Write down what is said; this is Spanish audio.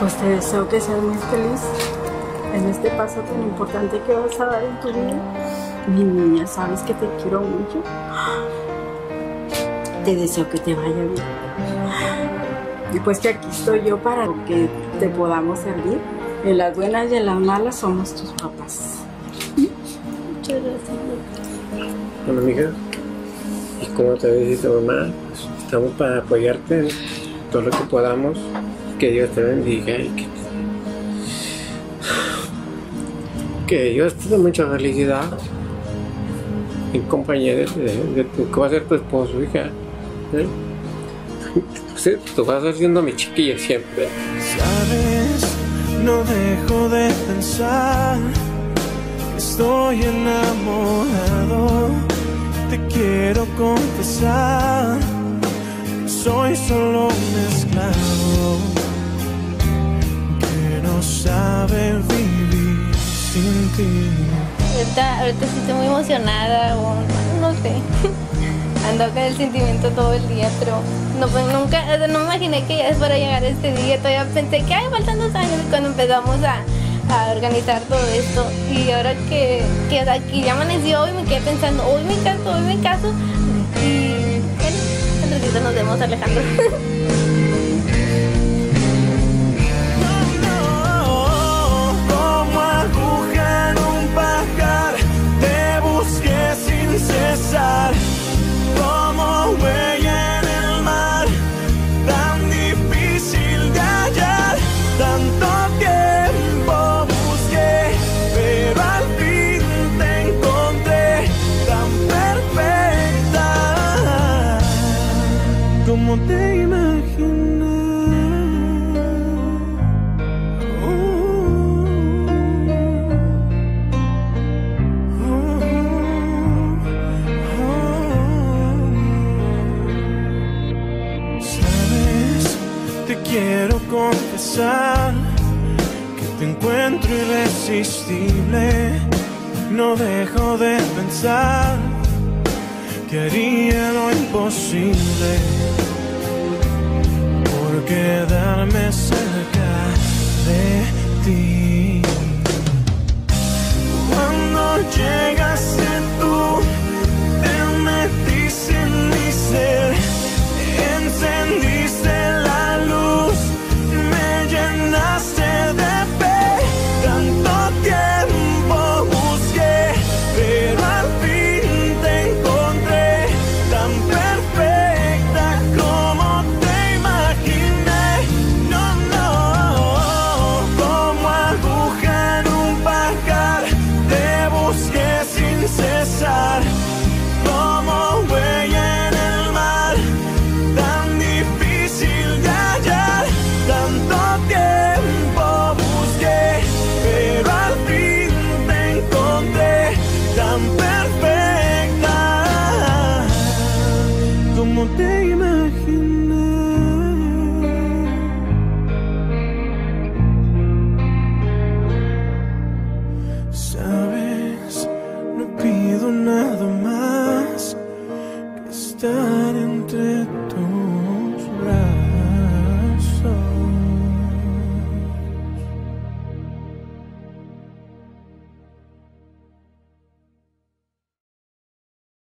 Pues te deseo que seas muy feliz en este paso tan importante que vas a dar en tu vida. Mi niña, sabes que te quiero mucho. Te deseo que te vaya bien. Y pues que aquí estoy yo para que te podamos servir. En las buenas y en las malas somos tus papás. Muchas gracias. Bueno, amiga, y como te dice tu mamá, pues, estamos para apoyarte en todo lo que podamos. Que Dios te bendiga y que, que Dios te dé mucha felicidad en compañía de, tu, que va a ser tu esposo, hija. ¿eh? Sí, tú vas a ser siendo mi chiquilla siempre. Sabes, no dejo de pensar que estoy enamorado. Te quiero confesar soy solo un esclavo Ahorita, ahorita sí estoy muy emocionada o no sé. Ando con el sentimiento todo el día, pero no, pues, nunca, no imaginé que ya es para llegar este día. Todavía pensé que ay, faltan dos años cuando empezamos a, a organizar todo esto. Y ahora que, que, que ya amaneció hoy, me quedé pensando, hoy me caso, hoy me caso. Y bueno, en ratito nos vemos, Alejandro. como te imaginé. Sabes, te quiero confesar que te encuentro irresistible. No dejo de pensar que haría lo imposible te imaginé. Sabes, no pido nada más que estar entre